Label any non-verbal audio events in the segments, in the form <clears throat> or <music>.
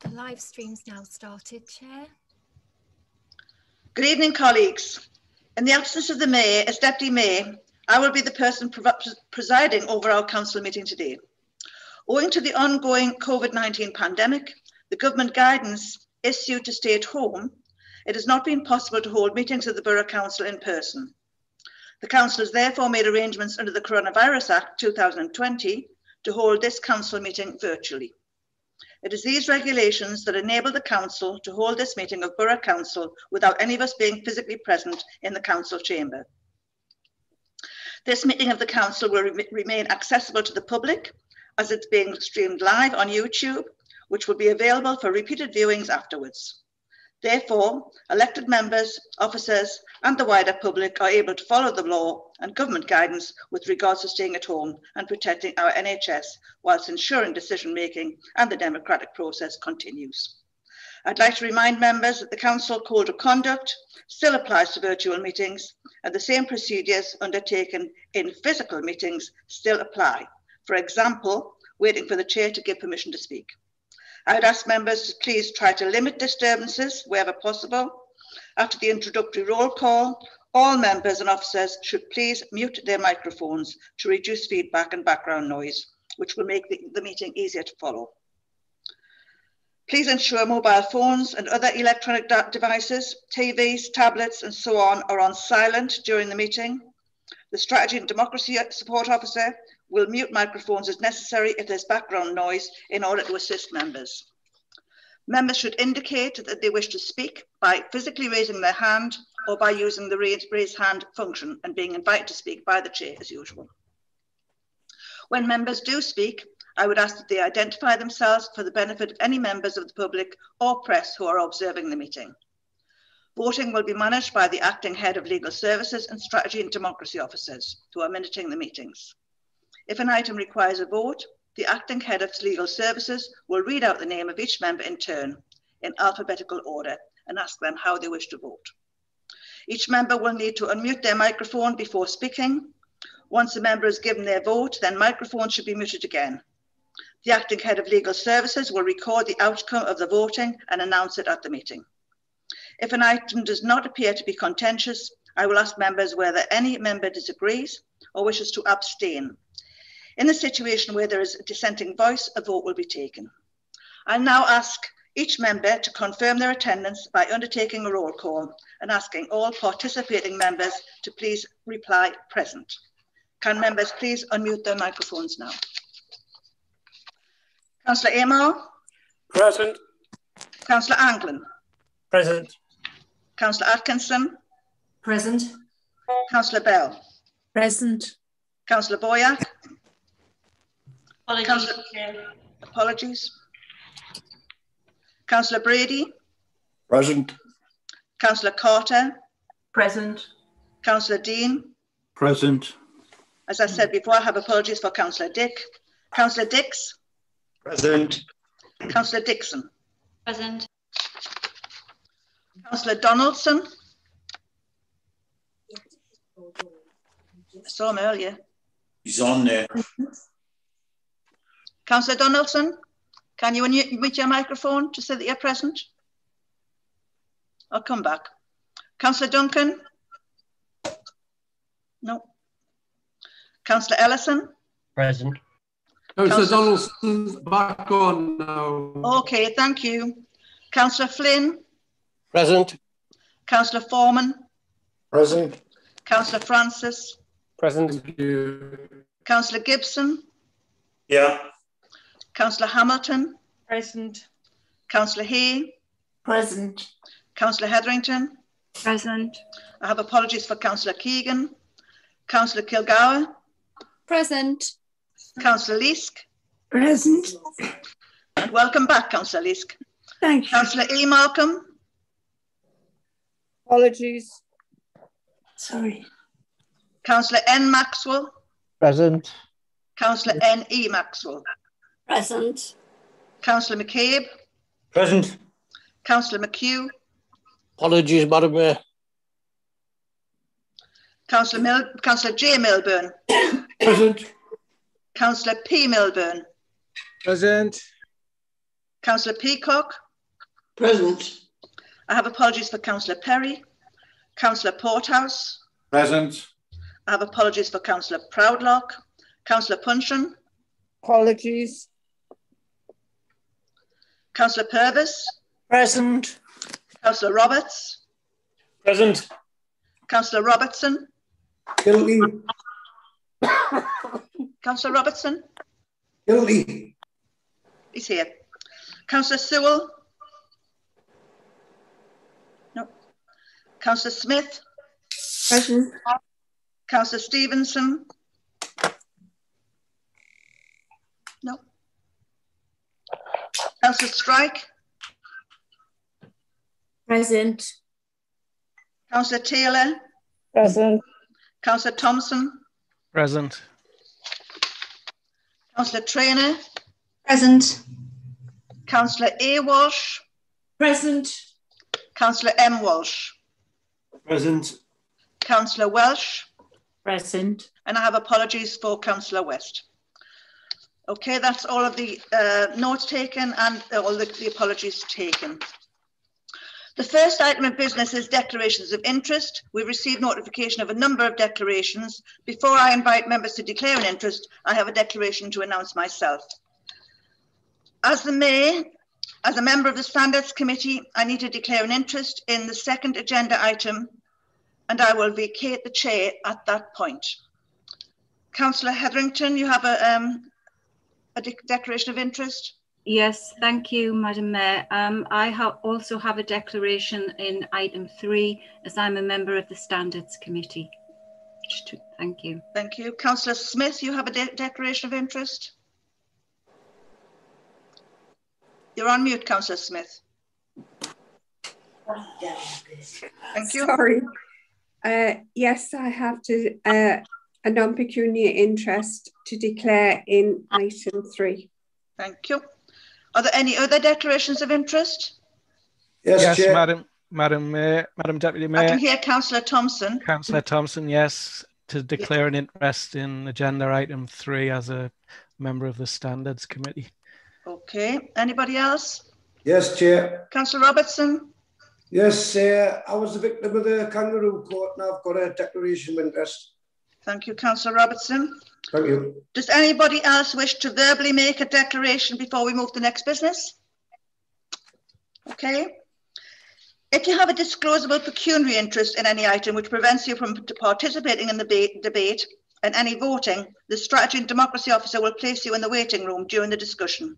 The live stream's now started, Chair. Good evening, colleagues. In the absence of the Mayor, as Deputy Mayor, I will be the person presiding over our Council meeting today. Owing to the ongoing COVID-19 pandemic, the government guidance issued to stay at home, it has not been possible to hold meetings of the Borough Council in person. The Council has therefore made arrangements under the Coronavirus Act 2020 to hold this Council meeting virtually. It is these regulations that enable the Council to hold this meeting of Borough Council without any of us being physically present in the Council chamber. This meeting of the Council will re remain accessible to the public as it's being streamed live on YouTube, which will be available for repeated viewings afterwards. Therefore, elected members, officers, and the wider public are able to follow the law and government guidance with regards to staying at home and protecting our NHS whilst ensuring decision making and the democratic process continues. I'd like to remind members that the Council Code of Conduct still applies to virtual meetings and the same procedures undertaken in physical meetings still apply. For example, waiting for the Chair to give permission to speak. I would ask members to please try to limit disturbances wherever possible. After the introductory roll call, all members and officers should please mute their microphones to reduce feedback and background noise, which will make the, the meeting easier to follow. Please ensure mobile phones and other electronic devices, TVs, tablets, and so on are on silent during the meeting. The Strategy and Democracy Support Officer will mute microphones as necessary if there's background noise in order to assist members. Members should indicate that they wish to speak by physically raising their hand or by using the raise, raise hand function and being invited to speak by the chair as usual. When members do speak, I would ask that they identify themselves for the benefit of any members of the public or press who are observing the meeting. Voting will be managed by the acting head of legal services and strategy and democracy officers who are minuting the meetings. If an item requires a vote, the acting head of legal services will read out the name of each member in turn in alphabetical order and ask them how they wish to vote. Each member will need to unmute their microphone before speaking. Once a member has given their vote, then microphones should be muted again. The acting head of legal services will record the outcome of the voting and announce it at the meeting. If an item does not appear to be contentious, I will ask members whether any member disagrees or wishes to abstain in a situation where there is a dissenting voice, a vote will be taken. I now ask each member to confirm their attendance by undertaking a roll call and asking all participating members to please reply present. Can members please unmute their microphones now? Councillor Amar? Present. Councillor Anglin? Present. Councillor Atkinson? Present. Councillor Bell? Present. Councillor Boyack? Apologies. Apologies. Councillor Brady? Present. Councillor Carter? Present. Councillor Dean? Present. As I said before, I have apologies for Councillor Dick. Councillor Dix? Present. Councillor Dixon? Present. Councillor Donaldson? I saw him earlier. He's on there. Councillor Donaldson, can you unmute your microphone to say that you're present? I'll come back. Councillor Duncan? No. Councillor Ellison? Present. Councillor Donaldson, back on now. Okay, thank you. Councillor Flynn? Present. Councillor Foreman? Present. Councillor Francis? Present. Thank. Councillor Gibson? Yeah. Councillor Hamilton? Present. Councillor Hay? Present. Councillor Hetherington? Present. I have apologies for Councillor Keegan. Councillor Kilgour? Present. Councillor Leask? Present. And welcome back, Councillor Leask. Thank you. Councillor E. Malcolm? Apologies. Sorry. Councillor N. Maxwell? Present. Councillor N. E. Maxwell? Present. Councillor McCabe? Present. Councillor McHugh? Apologies, Madam Mayor. Councillor, Mil Councillor J. Milburn? Present. Councillor P. Milburn? Present. Councillor Peacock. Present. I have apologies for Councillor Perry. Councillor Porthouse. Present. I have apologies for Councillor Proudlock. Councillor Puncheon. Apologies. Councillor Purvis. Present. Councillor Roberts. Present. Councillor Robertson. Guilty. Councillor Robertson. Guilty. He's here. Councillor Sewell. No. Councillor Smith. Present. Councillor Stevenson. Councillor Strike. Present. Councillor Taylor. Present. Councillor Thompson. Present. Councillor Trainer. Present. Councillor A. Walsh. Present. Councillor M. Walsh. Present. Councillor Welsh. Present. And I have apologies for Councillor West. Okay, that's all of the uh, notes taken and all the, the apologies taken. The first item of business is declarations of interest. We received notification of a number of declarations. Before I invite members to declare an interest, I have a declaration to announce myself. As the Mayor, as a member of the Standards Committee, I need to declare an interest in the second agenda item and I will vacate the chair at that point. Councillor Hetherington, you have a, um, a de declaration of interest? Yes, thank you, Madam Mayor. Um, I ha also have a declaration in item three, as I'm a member of the Standards Committee. Thank you. Thank you. Councillor Smith, you have a de declaration of interest? You're on mute, Councillor Smith. Thank you. Sorry. Uh, yes, I have to uh, a non-pecuniary interest to declare in item three. Thank you. Are there any other declarations of interest? Yes, yes Chair. Madam, Madam, uh, Madam Deputy Mayor. I can hear Councillor Thompson. Councillor Thompson, yes, to declare an interest in agenda item three as a member of the Standards Committee. Okay. Anybody else? Yes, Chair. Councillor Robertson. Yes, uh, I was the victim of the kangaroo court and I've got a declaration of interest. Thank you, Councillor Robertson. Thank you. Does anybody else wish to verbally make a declaration before we move to the next business? Okay. If you have a disclosable pecuniary interest in any item which prevents you from participating in the debate and any voting, the Strategy and Democracy Officer will place you in the waiting room during the discussion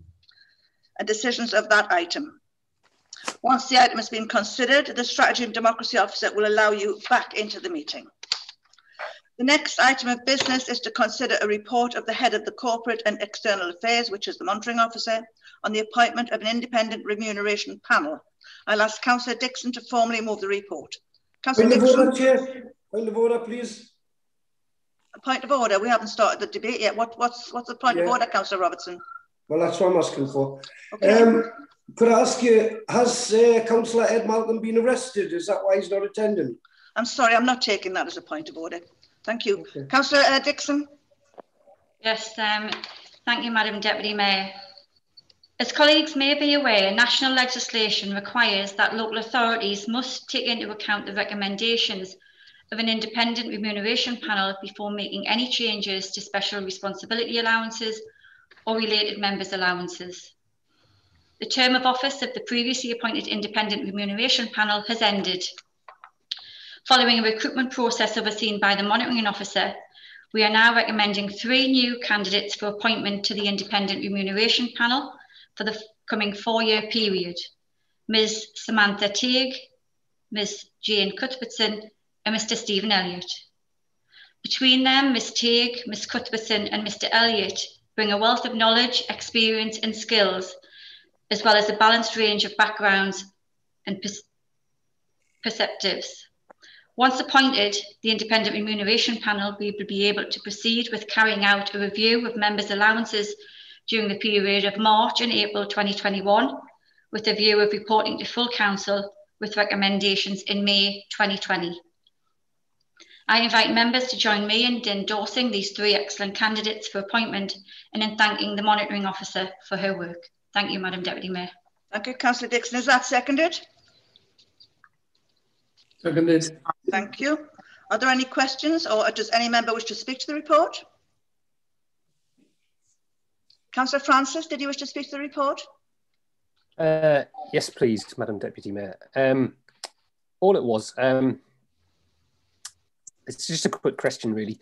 and decisions of that item. Once the item has been considered, the Strategy and Democracy Officer will allow you back into the meeting. The next item of business is to consider a report of the head of the Corporate and External Affairs, which is the monitoring officer, on the appointment of an independent remuneration panel. I'll ask Councillor Dixon to formally move the report. Councillor Point Dixon. Of order, Chair. Point of order, please. A point of order. We haven't started the debate yet. What, what's what's the point yeah. of order, Councillor Robertson? Well, that's what I'm asking for. Okay. Um, could I ask you, has uh, Councillor Ed Malcolm been arrested? Is that why he's not attending? I'm sorry, I'm not taking that as a point of order. Thank you. Okay. Councillor uh, Dixon. Yes, um, thank you, Madam Deputy Mayor. As colleagues may be aware, national legislation requires that local authorities must take into account the recommendations of an independent remuneration panel before making any changes to special responsibility allowances or related members' allowances. The term of office of the previously appointed independent remuneration panel has ended Following a recruitment process overseen by the monitoring officer, we are now recommending three new candidates for appointment to the independent remuneration panel for the coming four-year period. Ms. Samantha Teague, Ms. Jane Cuthbertson, and Mr. Stephen Elliott. Between them, Ms. Teague, Ms. Cuthbertson, and Mr. Elliott bring a wealth of knowledge, experience, and skills, as well as a balanced range of backgrounds and perceptives. Once appointed, the Independent Remuneration Panel will be able to proceed with carrying out a review of members' allowances during the period of March and April 2021, with a view of reporting to full council with recommendations in May 2020. I invite members to join me in endorsing these three excellent candidates for appointment and in thanking the monitoring officer for her work. Thank you, Madam Deputy Mayor. Thank you, Councillor Dixon. Is that seconded? Seconded. Thank you. Are there any questions or does any member wish to speak to the report? Councillor Francis, did you wish to speak to the report? Uh, yes, please, Madam Deputy Mayor. Um, all it was, um, it's just a quick question, really.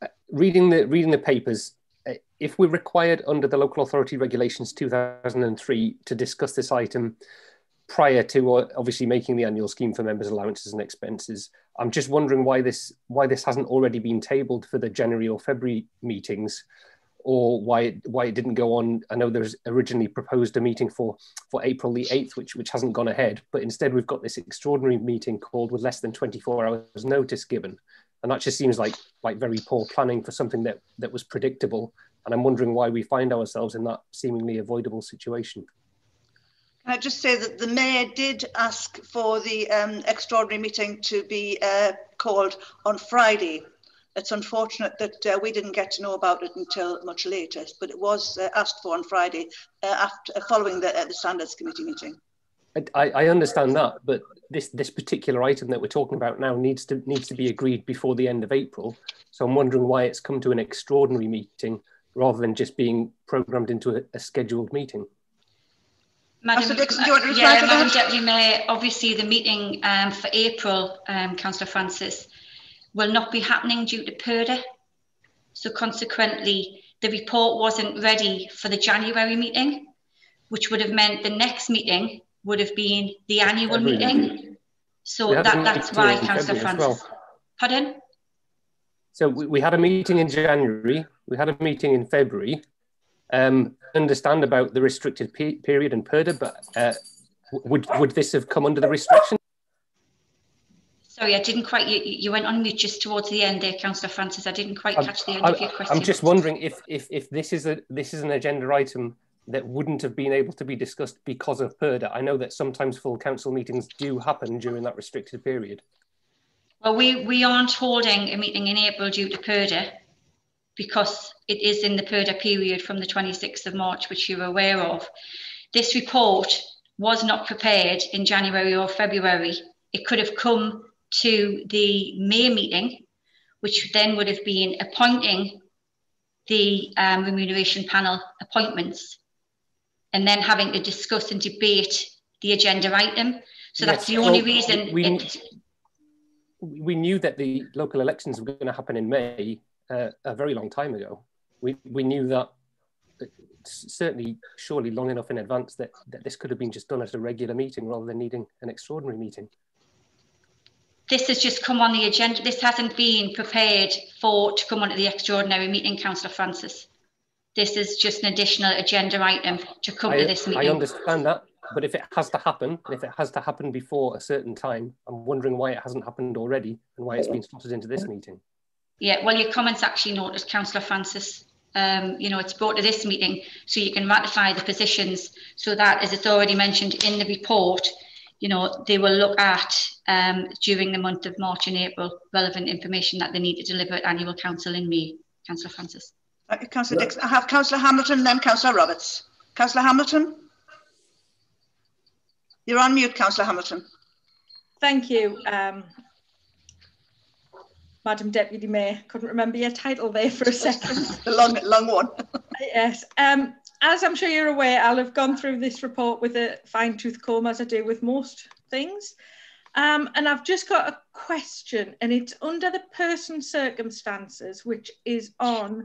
Uh, reading the reading the papers, uh, if we're required under the Local Authority Regulations 2003 to discuss this item prior to obviously making the annual scheme for members' allowances and expenses, I'm just wondering why this why this hasn't already been tabled for the January or February meetings, or why it, why it didn't go on. I know there's originally proposed a meeting for for April the 8th, which which hasn't gone ahead, but instead we've got this extraordinary meeting called with less than 24 hours notice given, and that just seems like like very poor planning for something that that was predictable. And I'm wondering why we find ourselves in that seemingly avoidable situation. I just say that the Mayor did ask for the um, extraordinary meeting to be uh, called on Friday. It's unfortunate that uh, we didn't get to know about it until much later, but it was uh, asked for on Friday uh, after uh, following the, uh, the Standards Committee meeting. I, I understand that, but this this particular item that we're talking about now needs to needs to be agreed before the end of April. So I'm wondering why it's come to an extraordinary meeting rather than just being programmed into a, a scheduled meeting. Madam, Dixon, do you want to reply yeah, to Madam that? Deputy Mayor, obviously the meeting um, for April, um, Councillor Francis, will not be happening due to purdah. So consequently, the report wasn't ready for the January meeting, which would have meant the next meeting would have been the annual February meeting. So We had a that, that's why, Councillor Francis. well. Pardon? So we, we had a meeting in January, we had a meeting in February. Um, understand about the restricted pe period and purdah, but uh, would would this have come under the restriction? Sorry, I didn't quite, you, you went on mute just towards the end there, Councillor Francis. I didn't quite catch the end I'm- of your question. I'm just wondering if if if this is a this is an agenda item that wouldn't have been able to be discussed because of purdah. I know that sometimes full council meetings do happen during that restricted period. Well, we, we aren't holding a meeting in April due to purdah because it is in the purdah period from the 26th of March, which you're aware of. This report was not prepared in January or February. It could have come to the May meeting, which then would have been appointing the um, remuneration panel appointments and then having to discuss and debate the agenda item. So that's Yes, the only well, reason we, it, we knew that the local elections were going to happen in May uh, a very long time ago. We, we knew that uh, certainly, surely long enough in advance that, that this could have been just done at a regular meeting rather than needing an extraordinary meeting. this has just come on the agenda. This hasn't been prepared for to come onto the extraordinary meeting, Councillor Francis. This is just an additional agenda item to come I, to this meeting. I understand that, but if it has to happen, if it has to happen before a certain time, I'm wondering why it hasn't happened already and why it's been slotted into this meeting. Yeah, well, your comments actually noted, Councillor Francis. Um, you know, it's brought to this meeting so you can ratify the positions so that, as it's already mentioned in the report, you know, they will look at um, during the month of March and April relevant information that they need to deliver at annual council in May. Councillor Francis. Thank you, Councillor Dixon. I have Councillor Hamilton, then Councillor Roberts. Councillor Hamilton? You're on mute, Councillor Hamilton. Thank you, um, Madam Deputy Mayor. Couldn't remember your title there for a second. <laughs> the long, long one. <laughs> yes. Um, as I'm sure you're aware, I'll have gone through this report with a fine tooth comb, as I do with most things. Um, and I've just got a question, and it's under the person circumstances, which is on,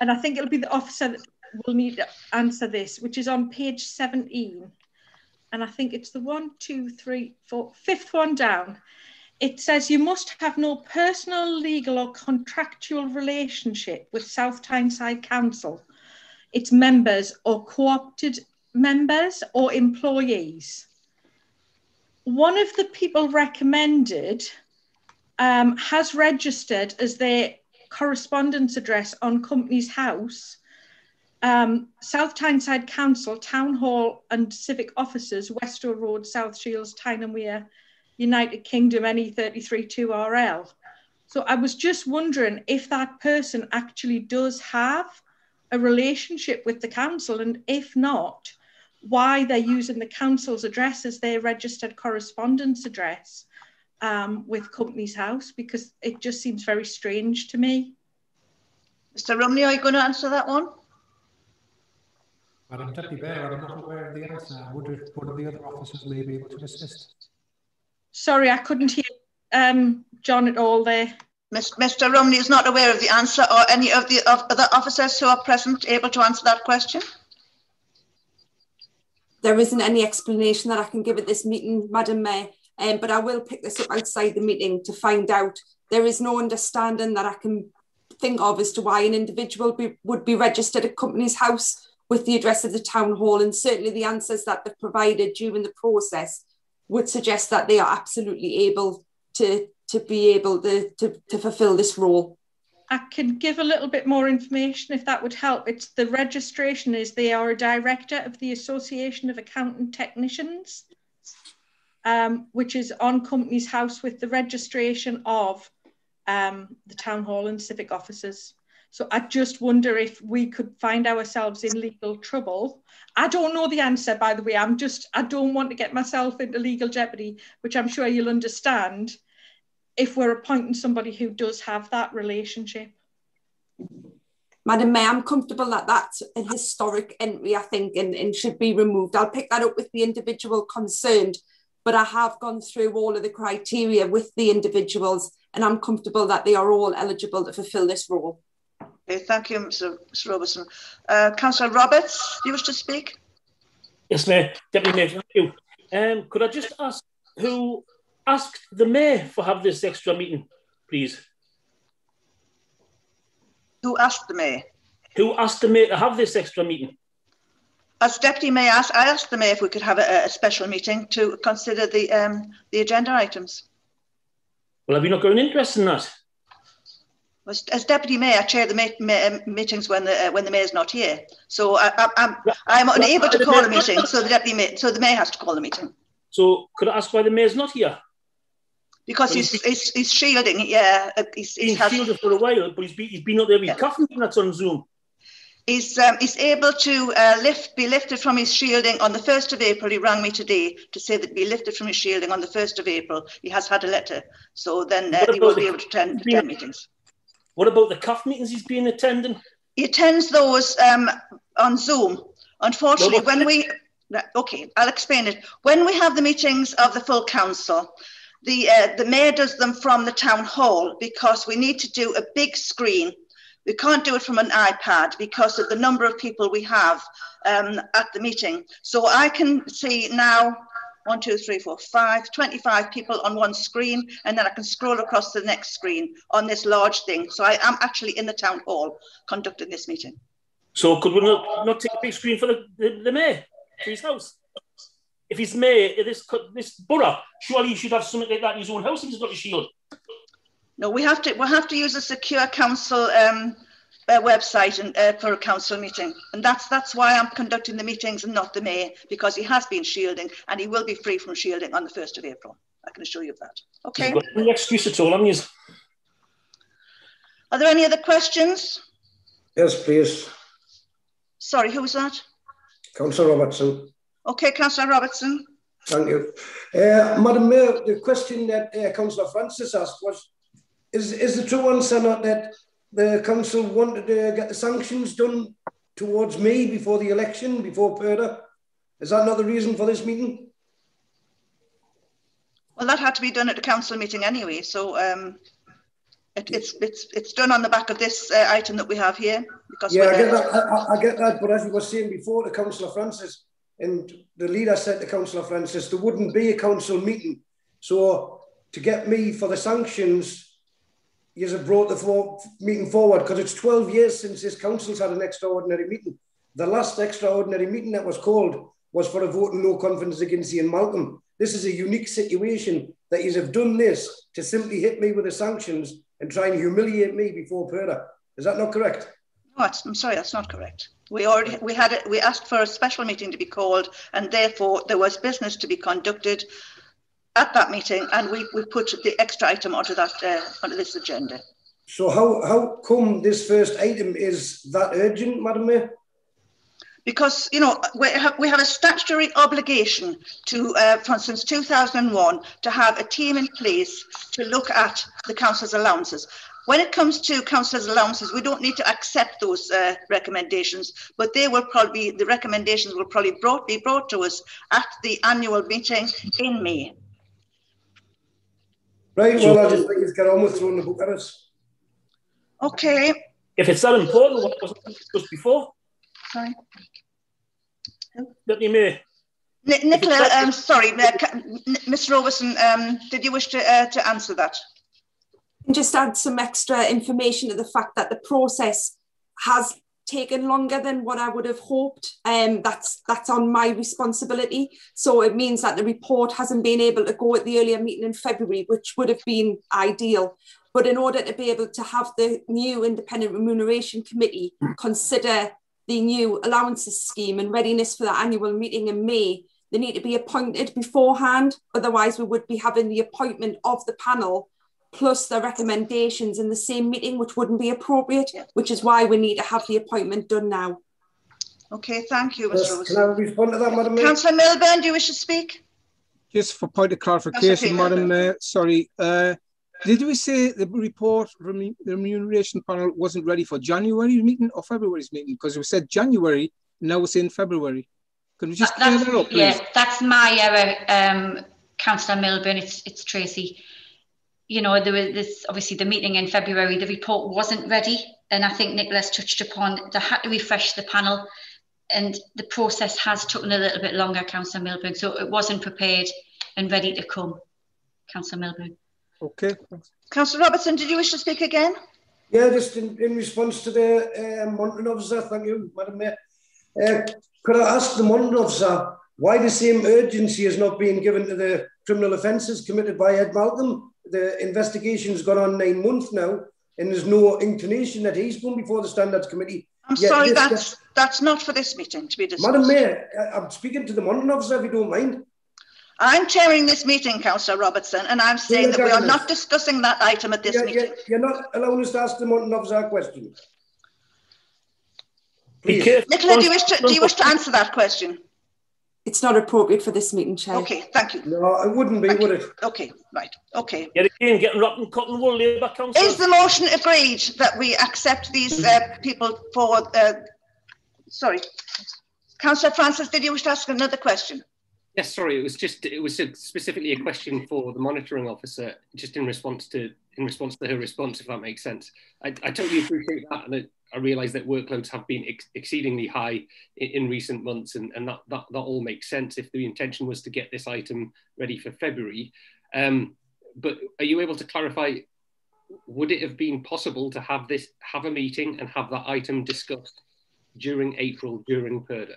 and I think it'll be the officer that will need to answer this, which is on page 17. And I think it's the one, two, three, four, fifth one down. It says you must have no personal, legal, or contractual relationship with South Tyneside Council, its members, or co opted members or employees. One of the people recommended um, has registered as their correspondence address on Companies House, um, South Tyneside Council, Town Hall and Civic Offices, Westoe Road, South Shields, Tyne Weir, United Kingdom, NE332RL. So I was just wondering if that person actually does have a relationship with the council, and if not, why they're using the council's address as their registered correspondence address um, with Companies House because it just seems very strange to me. Mr Romney, are you going to answer that one? Madam Deputy Mayor, I'm not aware of the answer. I wonder if one of the other officers may be able to assist. Sorry, I couldn't hear um, John at all there. Mr Romney is not aware of the answer or any of the of other officers who are present able to answer that question? There isn't any explanation that I can give at this meeting, Madam Mayor, um, but I will pick this up outside the meeting to find out. There is no understanding that I can think of as to why an individual be, would be registered at Companies House with the address of the town hall, and certainly the answers that they've provided during the process would suggest that they are absolutely able to, to be able to, to, to fulfil this role. I can give a little bit more information if that would help. It's the registration is they are a director of the Association of Accounting Technicians, um, which is on Companies House with the registration of um, the town hall and civic offices. So I just wonder if we could find ourselves in legal trouble. I don't know the answer, by the way. I'm just, I don't want to get myself into legal jeopardy, which I'm sure you'll understand if we're appointing somebody who does have that relationship. Madam Mayor, I'm comfortable that that's a historic entry, I think, and, and should be removed. I'll pick that up with the individual concerned, but I have gone through all of the criteria with the individuals and I'm comfortable that they are all eligible to fulfil this role. Okay, thank you, Mr. Mr. Robertson. Uh, Councillor Roberts, do you wish to speak? Yes, Mayor. Deputy Mayor, thank you. Um, could I just ask who asked the Mayor for have this extra meeting, please? Who asked the Mayor? Who asked the Mayor to have this extra meeting? As Deputy Mayor, I asked the Mayor if we could have a, a special meeting to consider the um, the agenda items. Well, have you not got an interest in that? As, as deputy mayor, I chair the ma ma um, meetings when the uh, when the mayor's not here. So I, I, I'm I'm unable to call a meeting. So the deputy mayor, so the mayor has to call the meeting. So could I ask why the mayor's not here? Because he's, he's, he's shielding. Yeah, uh, he's, he's, he's shielded for a while, but he's been he's been out there with yeah. coughing that's on Zoom. He's, um, he's able to uh, lift, be lifted from his shielding on the 1st of April. He rang me today to say that be lifted from his shielding on the 1st of April. He has had a letter. So then uh, he will be able to attend, attend meetings. What about the CUF meetings he's been attending? He attends those um, on Zoom. Unfortunately, no, when we, okay, I'll explain it. When we have the meetings of the full council, the, uh, the mayor does them from the town hall because we need to do a big screen we can't do it from an iPad because of the number of people we have um, at the meeting. So I can see now one, two, three, four, five, 25 people on one screen, and then I can scroll across to the next screen on this large thing. So I am actually in the town hall conducting this meeting. So could we not, not take a big screen for the, the, the mayor, for his house? If he's mayor of this, this borough, surely he should have something like that in his own house if he's got a shield. No, we have to we have to use a secure council um, uh, website and, uh, for a council meeting, and that's that's why I'm conducting the meetings and not the mayor because he has been shielding and he will be free from shielding on the first of April. I can assure you of that. Okay. No excuse at all, I'm Are there any other questions? Yes, please. Sorry, who was that? Councillor Robertson. Okay, Councillor Robertson. Thank you. Uh, Madam Mayor, the question that uh, Councillor Francis asked was is, is the true answer not that the council wanted to get the sanctions done towards me before the election, before Purdah? Is that not the reason for this meeting? Well, that had to be done at the council meeting anyway. So um, it, it's it's it's done on the back of this uh, item that we have here. Because yeah, I get that. I, I, get that. But as we were saying before, the Councillor Francis and the leader said to Councillor Francis, there wouldn't be a council meeting. So to get me for the sanctions you have brought the for meeting forward because it's 12 years since this council's had an extraordinary meeting. The last extraordinary meeting that was called was for a vote of no confidence against Iain Malcolm. This is a unique situation that you have done this to simply hit me with the sanctions and try and humiliate me before Purdah. Is that not correct? No, I'm sorry, that's not correct. We already we had it, we asked for a special meeting to be called, and therefore there was business to be conducted at that meeting, and we, we put the extra item onto that uh, onto this agenda. So how how come this first item is that urgent, Madam Mayor? because you know we have, we have a statutory obligation to, uh, for instance, 2001 to have a team in place to look at the council's allowances. When it comes to councillors' allowances, we don't need to accept those uh, recommendations, but they will probably the recommendations will probably brought, be brought to us at the annual meeting in May. Right, well, I just think he's got on with throwing the book at us. Okay. If it's that important, what wasn't discussed before? Sorry. Deputy Mayor. Ni- Nicola, um, sorry, ca- Ms. Robertson, um, did you wish to uh, to answer that? Just add some extra information to the fact that the process has taken longer than what I would have hoped. Um, that's that's on my responsibility. So it means that the report hasn't been able to go at the earlier meeting in February, which would have been ideal. But in order to be able to have the new independent remuneration committee consider the new allowances scheme and readiness for the annual meeting in May, they need to be appointed beforehand. Otherwise, we would be having the appointment of the panel plus the recommendations in the same meeting, which wouldn't be appropriate, which is why we need to have the appointment done now. Okay, thank you, Ms. Yes, can I respond to that, Madam Mayor? Councillor Milburn, do you wish to speak? Just for point of clarification, Taylor. Madam Mayor, sorry. Uh, did we say the report from the remuneration panel wasn't ready for January meeting or February's meeting? Because we said January, now we're saying February. Can we just clear That's, that up, please? yeah, that's my error, um, Councillor Milburn. It's it's Tracy. You know, there was this obviously the meeting in February. The report wasn't ready, and I think Nicholas touched upon they had to refresh the panel, and the process has taken a little bit longer, Councillor Milburn. So it wasn't prepared and ready to come, Councillor Milburn. Okay. Councillor Robertson, did you wish to speak again? Yeah, just in, in response to the uh, monitoring officer, thank you, Madam Mayor. Uh, could I ask the monitoring officer why the same urgency is not being given to the criminal offences committed by Ed Malcolm? The investigation's gone on nine months now, and there's no inclination that he's going before the Standards Committee. I'm Yet sorry, this- that's that's not for this meeting to be discussed. Madam Mayor, I- I'm speaking to the monitoring officer, if you don't mind. I'm chairing this meeting, Councillor Robertson, and I'm saying that we are not discussing that item at this You're, meeting. you're, you're not allowing us to ask the monitoring officer a question. Be Please. careful. Nicola, do you wish to do you wish to answer that question? It's not appropriate for this meeting, Chair. Okay, thank you. No, it wouldn't be, would it? Okay, right. Okay. Yet again, getting rotten cotton wool, Labour Council. Is the motion agreed that we accept these uh, people for? Uh, sorry, Councillor Francis, did you wish to ask another question? Yes, sorry, it was just it was a- specifically a question for the monitoring officer, just in response to in response to her response, if that makes sense. I, I totally appreciate that, and I, I realise that workloads have been ex- exceedingly high in, in recent months, and, and that, that that all makes sense if the intention was to get this item ready for February. Um, but are you able to clarify? Would it have been possible to have this have a meeting and have that item discussed during April during purdah?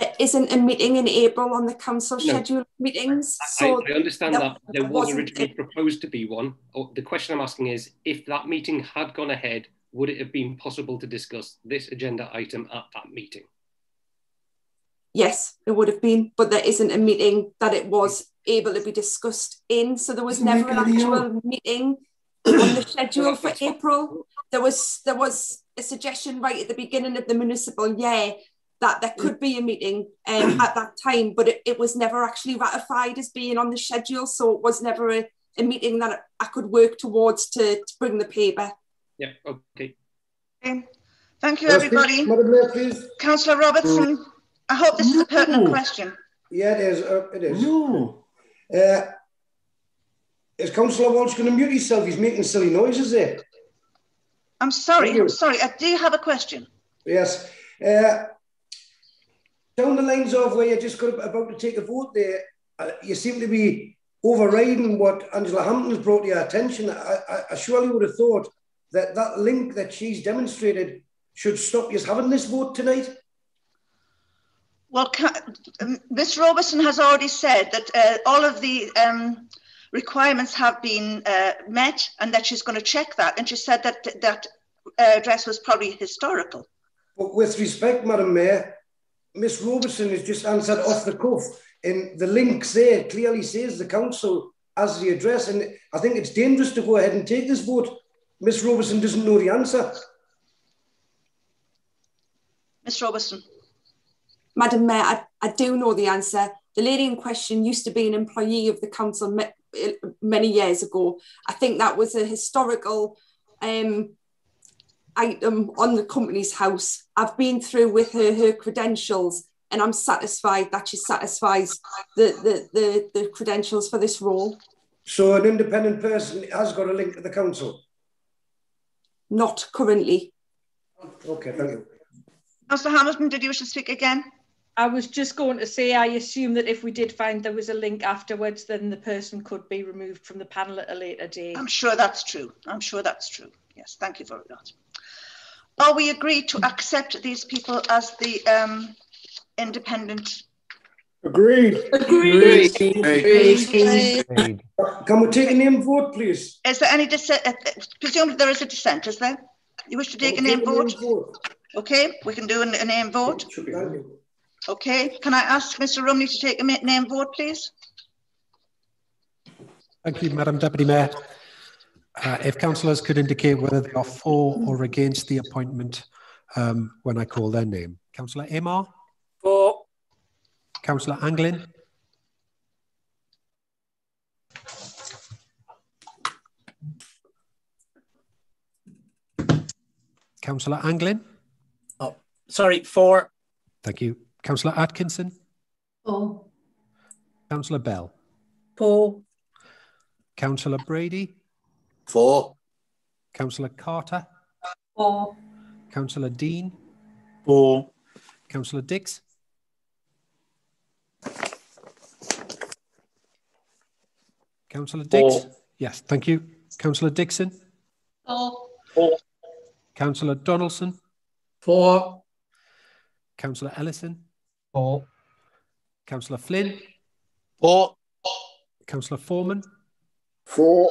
There isn't a meeting in April on the council No. schedule meetings. I, So I understand there- that there was originally proposed to be one. Or the question I'm asking is, if that meeting had gone ahead, would it have been possible to discuss this agenda item at that meeting? Yes, it would have been, but there isn't a meeting that it was able to be discussed in. So there was never an actual meeting on the <clears throat> schedule for April. There was there was a suggestion right at the beginning of the municipal year that there could be a meeting um, <clears throat> at that time, but it, it was never actually ratified as being on the schedule. So it was never a, a meeting that I could work towards to, to bring the paper. Yeah, okay. Okay. Thank you, Yes, everybody. Madam Mayor, please. Councillor Robertson, I hope this is a pertinent question. Yeah, it is. Uh, it is. No. Uh, is Councillor Walsh going to mute himself? He's making silly noises there. I'm sorry, I'm sorry. Uh, do you have a question? Yes. Uh, down the lines of where you're just got about to take a vote there, uh, you seem to be overriding what Angela Hamilton's brought to your attention. I, I, I surely would have thought that that link that she's demonstrated should stop you having this vote tonight. Well, ca- um, Ms. Robertson has already said that uh, all of the um, requirements have been uh, met and that she's going to check that. And she said that that uh, address was probably historical. But with respect, Madam Mayor, Miss Robertson has just answered off the cuff, and the links there clearly says the council as the address, and I think it's dangerous to go ahead and take this vote. Miss Robertson doesn't know the answer. Miss Robertson. Madam Mayor, I, I do know the answer. The lady in question used to be an employee of the council many years ago. I think that was a historical um, item on the Companies House. I've been through with her her credentials and I'm satisfied that she satisfies the, the, the, the credentials for this role. So an independent person has got a link to the council? Not currently. Okay, thank you. Councillor Hamilton, did you wish to speak again? I was just going to say, I assume that if we did find there was a link afterwards, then the person could be removed from the panel at a later date. I'm sure that's true. I'm sure that's true. Yes, thank you for that. Are we agreed to accept these people as the um, independent? Agreed. Agreed. Agreed. Agreed. Can we take a name vote, please? Is there any dissent? Uh, presumably there is a dissent, is there? You wish to take a name, vote? name vote? Okay, we can do a, a name vote. Okay, can I ask Mr. Romney to take a name vote, please? Thank you, Madam Deputy Mayor. Uh, if councillors could indicate whether they are for or against the appointment um, when I call their name. Councillor Amar? For. Councillor Anglin? Councillor Anglin? Oh, sorry, for. Thank you. Councillor Atkinson? For. Councillor Bell? For. Councillor Brady? For. Councillor Carter? Four. Councillor Dean? Four. Councillor Dix? Councillor Dix? For. Yes, thank you. Councillor Dixon? For. For. Councillor Donaldson? Four. Councillor Ellison? Four. Councillor Flynn? Four. Councillor Foreman? For.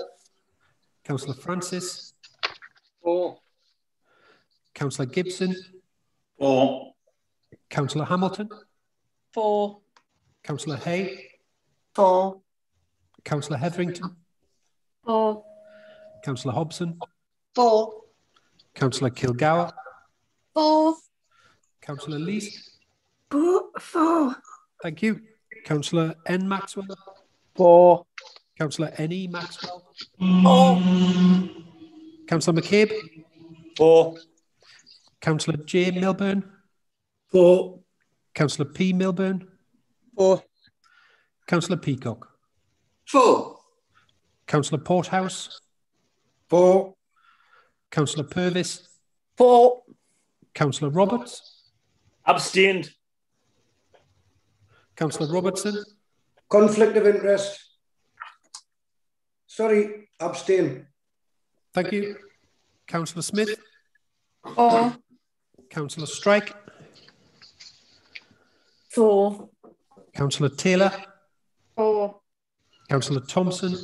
Councillor Francis? For. Councillor Gibson? For. Councillor Hamilton? For. Councillor Hay? For. Councillor Hetherington? For. Councillor Hobson? For. Councillor Kilgour? For. Councillor Lees? For. For. Thank you. Councillor N. Maxwell? For. Councillor N.E. Maxwell? For. Councillor McCabe? Four. Councillor J. Milburn? Four. Councillor P. Milburn? Four. Councillor Peacock? Four. Councillor Porthouse? Four. Councillor Purvis? Four. Councillor Roberts? Abstained. Councillor Robertson? Conflict of interest. Sorry, abstain. Thank you. Councillor Smith? For. Councillor Strike? For. Councillor Taylor? For. Councillor Thompson?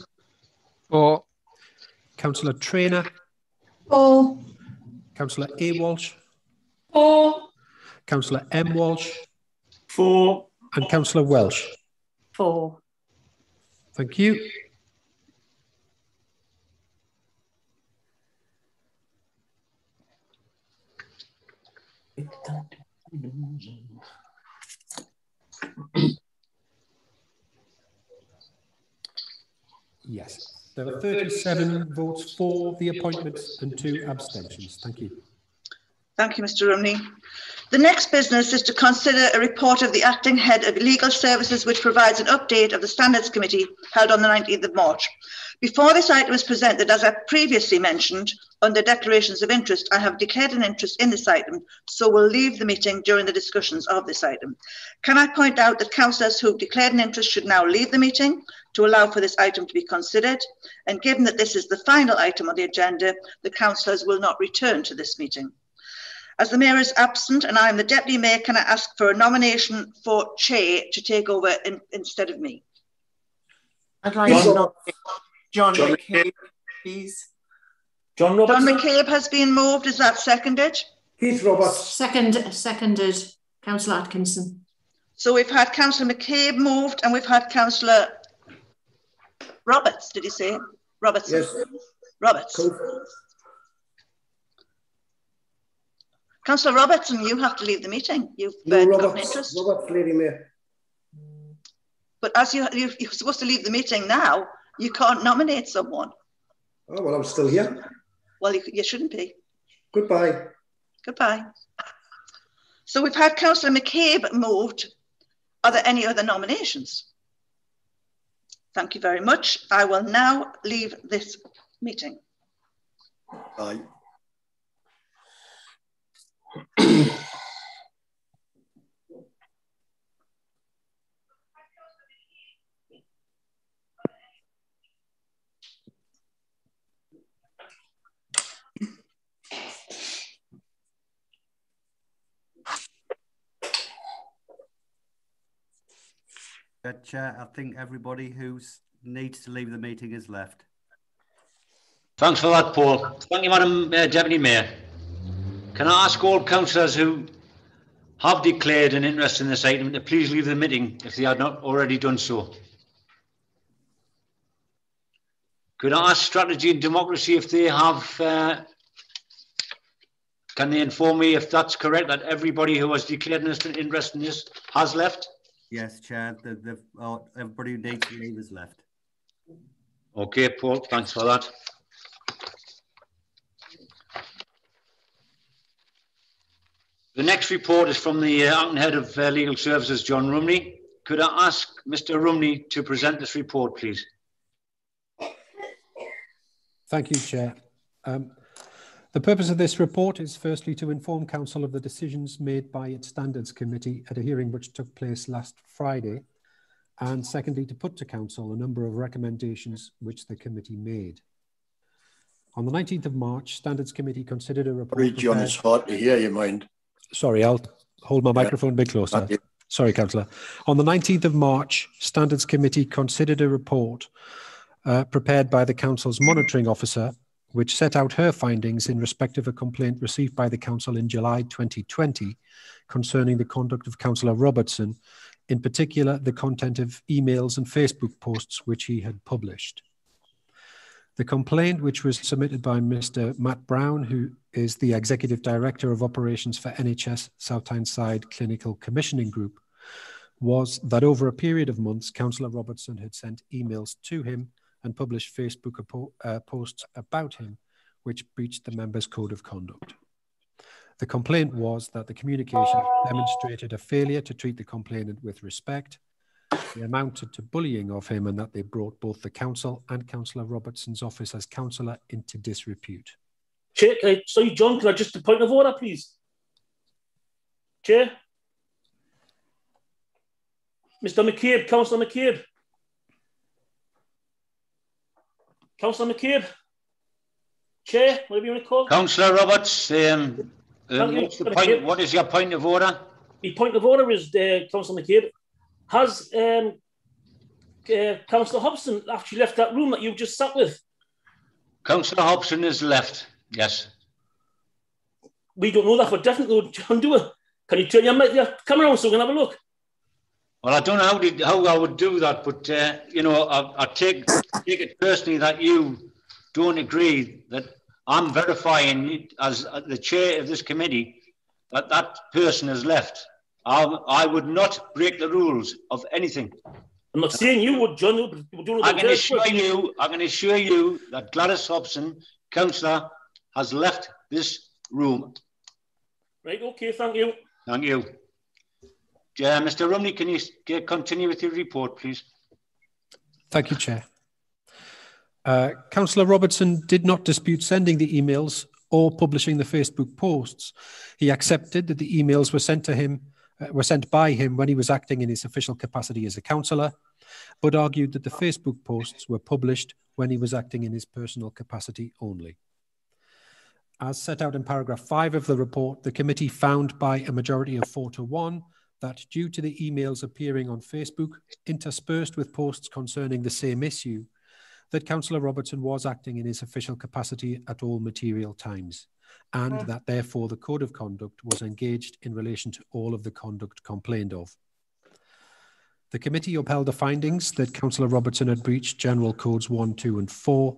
For. Councillor Trainer? For. Councillor A. Walsh? For. Councillor M. Walsh? For. And Councillor Welsh? For. Thank you. Yes, there are 37 votes for the appointment and two abstentions. Thank you. Thank you, Mr. Rumney. The next business is to consider a report of the acting head of legal services, which provides an update of the Standards Committee held on the 19th of March. Before this item is presented, as I previously mentioned, under declarations of interest, I have declared an interest in this item, so will leave the meeting during the discussions of this item. Can I point out that councillors who have declared an interest should now leave the meeting to allow for this item to be considered? And given that this is the final item on the agenda, the councillors will not return to this meeting. As the Mayor is absent and I am the Deputy Mayor, can I ask for a nomination for Chair to take over in, instead of me? I'd like to nominate John, John McCabe, please. John Roberts. John McCabe has been moved. Is that seconded? Keith Roberts. Second, seconded. Councillor Atkinson. So we've had Councillor McCabe moved and we've had Councillor Roberts, did you say? Roberts. Yes. Roberts. Cool. Councillor Robertson, you have to leave the meeting. You've No, uh, got an Roberts, interest. Roberts, Lady Mayor. But as you, you, you're supposed to leave the meeting now, you can't nominate someone. Oh, well, I'm still here. Well, you, you shouldn't be. Goodbye. Goodbye. So we've had Councillor McCabe moved. Are there any other nominations? Thank you very much. I will now leave this meeting. Aye. Chair, I think everybody who needs to leave the meeting has left. Thanks for that, Paul. Thank you, Madam uh, Deputy Mayor. Can I ask all councillors who have declared an interest in this item to please leave the meeting if they had not already done so? Could I ask Strategy and Democracy if they have, uh, can they inform me if that's correct, that everybody who has declared an interest in this has left? Yes, Chair, the, the, oh, everybody who needs to leave has left. Okay, Paul, thanks for that. The next report is from the uh, acting head of uh, legal services, John Rumney. Could I ask Mr. Rumney to present this report, please? Thank you, Chair. Um, the purpose of this report is firstly to inform Council of the decisions made by its Standards Committee at a hearing which took place last Friday, and secondly to put to Council a number of recommendations which the committee made. On the 19th of March, Standards Committee considered a report. Sorry, John, prepared- it's hard to hear you, mind. Sorry, I'll hold my microphone a bit closer. Sorry, Councillor. On the 19th of March, Standards Committee considered a report uh, prepared by the Council's monitoring officer, which set out her findings in respect of a complaint received by the Council in July 2020 concerning the conduct of Councillor Robertson, in particular the content of emails and Facebook posts which he had published. The complaint, which was submitted by Mr. Matt Brown, who is the Executive Director of Operations for NHS South Tyneside Clinical Commissioning Group, was that over a period of months, Councillor Robertson had sent emails to him and published Facebook uh, posts about him, which breached the members' code of conduct. The complaint was that the communication demonstrated a failure to treat the complainant with respect, they amounted to bullying of him, and that they brought both the council and Councillor Robertson's office as councillor into disrepute. Chair, can I, sorry, John, can I just a point of order, please? Chair? Mr. McCabe, Councillor McCabe. Councillor McCabe. Chair, whatever you want to call. Councillor Roberts, um, um, what's the point, what is your point of order? The point of order is, uh, Councillor McCabe, has um, uh, Councillor Hobson actually left that room that you just sat with? Councillor Hobson has left, yes. We don't know that for definite, though, John Dewar. Can you turn your, camera on so we can have a look? Well, I don't know how, to, how I would do that, but, uh, you know, I, I take, take it personally that you don't agree that I'm verifying it as uh, the chair of this committee that that person has left. I, I would not break the rules of anything. I'm not saying you would, John. But you I can assure you, I can assure you that Gladys Hobson, councillor, has left this room. Right, okay, thank you. Thank you. Uh, Mr. Rumney, can you continue with your report, please? Thank you, Chair. Uh, Councillor Robertson did not dispute sending the emails or publishing the Facebook posts. He accepted that the emails were sent to him, Uh, were sent by him when he was acting in his official capacity as a councillor, but argued that the Facebook posts were published when he was acting in his personal capacity only. As set out in paragraph five of the report, the committee found by a majority of four to one that due to the emails appearing on Facebook, interspersed with posts concerning the same issue, that Councillor Robertson was acting in his official capacity at all material times, and that therefore the Code of Conduct was engaged in relation to all of the conduct complained of. The committee upheld the findings that Councillor Robertson had breached General Codes 1, 2, and 4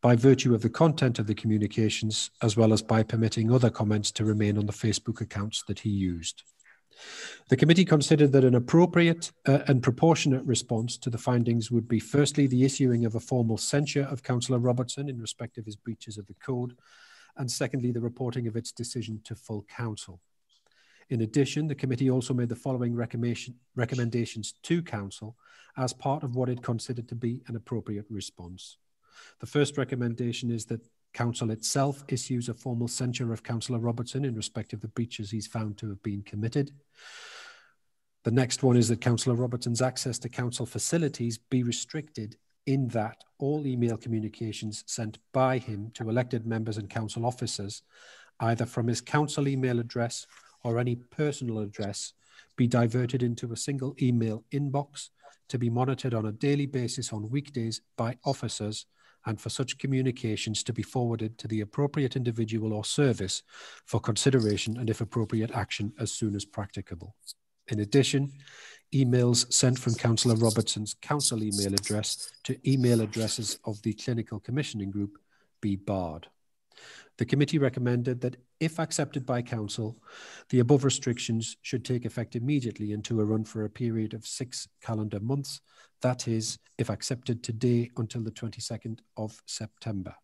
by virtue of the content of the communications, as well as by permitting other comments to remain on the Facebook accounts that he used. The committee considered that an appropriate uh, and proportionate response to the findings would be firstly the issuing of a formal censure of Councillor Robertson in respect of his breaches of the code, and secondly the reporting of its decision to full council. In addition, the committee also made the following recommendations to council as part of what it considered to be an appropriate response. The first recommendation is that Council itself issues a formal censure of Councillor Robertson in respect of the breaches he's found to have been committed. The next one is that Councillor Robertson's access to council facilities be restricted in that all email communications sent by him to elected members and council officers, either from his council email address or any personal address, be diverted into a single email inbox to be monitored on a daily basis on weekdays by officers and for such communications to be forwarded to the appropriate individual or service for consideration and, if appropriate, action as soon as practicable. In addition, emails sent from Councillor Robertson's council email address to email addresses of the clinical commissioning group be barred. The committee recommended that if accepted by council, the above restrictions should take effect immediately and to a run for a period of six calendar months that is, if accepted today until the 22nd of September.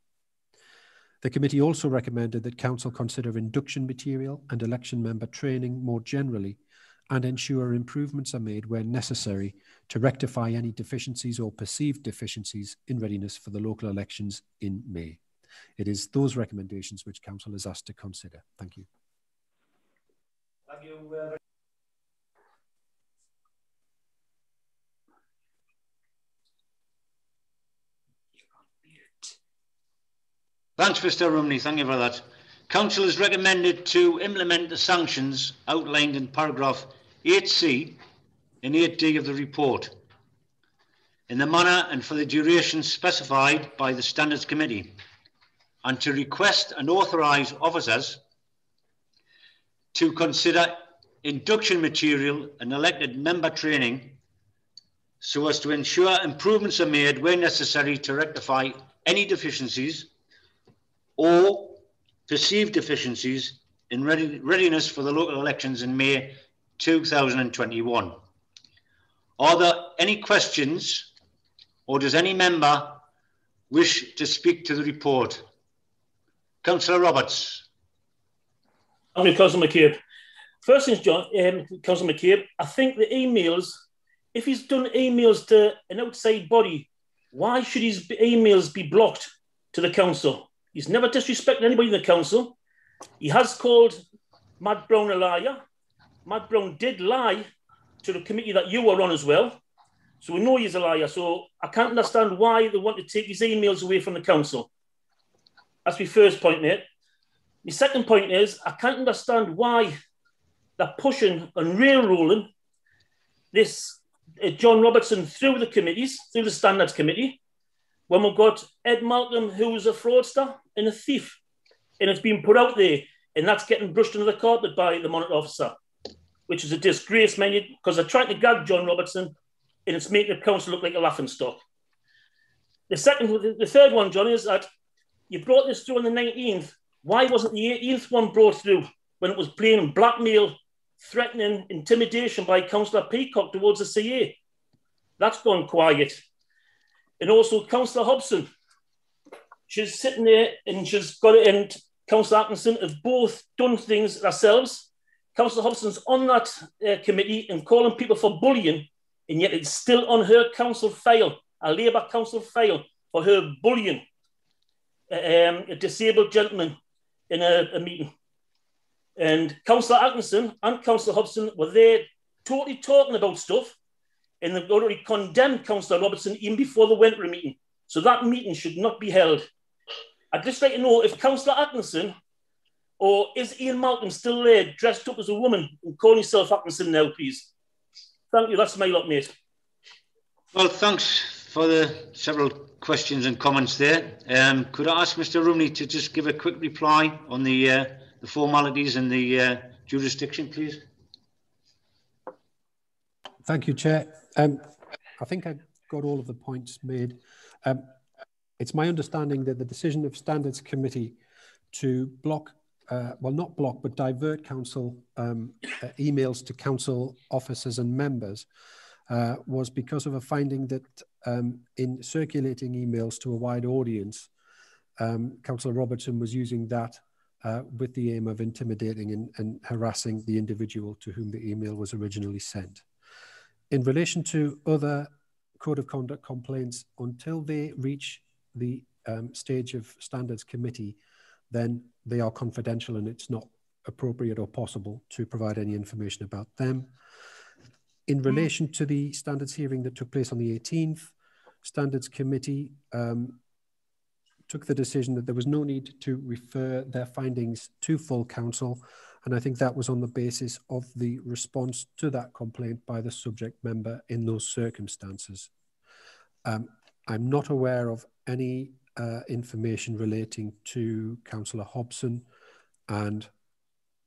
The committee also recommended that Council consider induction material and election member training more generally and ensure improvements are made where necessary to rectify any deficiencies or perceived deficiencies in readiness for the local elections in May. It is those recommendations which Council is asked to consider. Thank you. Thank you. Thanks, Mr Rumney. Thank you for that. Council is recommended to implement the sanctions outlined in paragraph 8c and 8d of the report. In the manner and for the duration specified by the Standards Committee and to request and authorise officers to consider induction material and elected member training so as to ensure improvements are made where necessary to rectify any deficiencies or perceived deficiencies in readiness for the local elections in May 2021. Are there any questions or does any member wish to speak to the report? Councillor Roberts. I'm with Councillor McCabe. First thing, John, um, Councillor McCabe, I think the emails, if he's done emails to an outside body, why should his emails be blocked to the council? He's never disrespected anybody in the council. He has called Matt Brown a liar. Matt Brown did lie to the committee that you were on as well. So we know he's a liar. So I can't understand why they want to take his emails away from the council. That's my first point, mate. My second point is I can't understand why they're pushing and railroading this uh, John Robertson through the committees, through the standards committee, when we've got Ed Malcolm, who's a fraudster and a thief, and it's been put out there, and that's getting brushed under the carpet by the monitor officer, which is a disgrace, man, because they're trying to gag John Robertson, and it's making the council look like a laughing stock. The second, the third one, John, is that you brought this through on the 19th. Why wasn't the 18th one brought through when it was plain blackmail, threatening, intimidation by Councillor Peacock towards the CA? That's gone quiet and also Councillor Hobson. She's sitting there and she's got it, and Councillor Atkinson have both done things themselves. Councillor Hobson's on that uh, committee and calling people for bullying, and yet it's still on her council file, a Labour council file, for her bullying uh, um, a disabled gentleman in a, a meeting. And Councillor Atkinson and Councillor Hobson were there totally talking about stuff and they've already condemned Councillor Robertson even before the Winter meeting. So that meeting should not be held. I'd just like to know if Councillor Atkinson or is Iain Malcolm still there dressed up as a woman and calling himself up Atkinson now, please? Thank you. That's my lot, mate. Well, thanks for the several questions and comments there. Um, could I ask Mr. Rumney to just give a quick reply on the uh, the formalities and the uh, jurisdiction, please? Thank you, Chair. Um, I think I got all of the points made. Um, it's my understanding that the decision of Standards Committee to block, uh, well, not block, but divert council um, uh, emails to council officers and members uh, was because of a finding that um, in circulating emails to a wide audience, um, Councillor Robertson was using that uh, with the aim of intimidating and, and, harassing the individual to whom the email was originally sent. In relation to other code of conduct complaints, until they reach the um, stage of standards committee, then they are confidential and it's not appropriate or possible to provide any information about them. In relation to the standards hearing that took place on the 18th, Standards Committee um, took the decision that there was no need to refer their findings to full council. And I think that was on the basis of the response to that complaint by the subject member in those circumstances. Um, I'm not aware of any uh, information relating to Councillor Hobson, and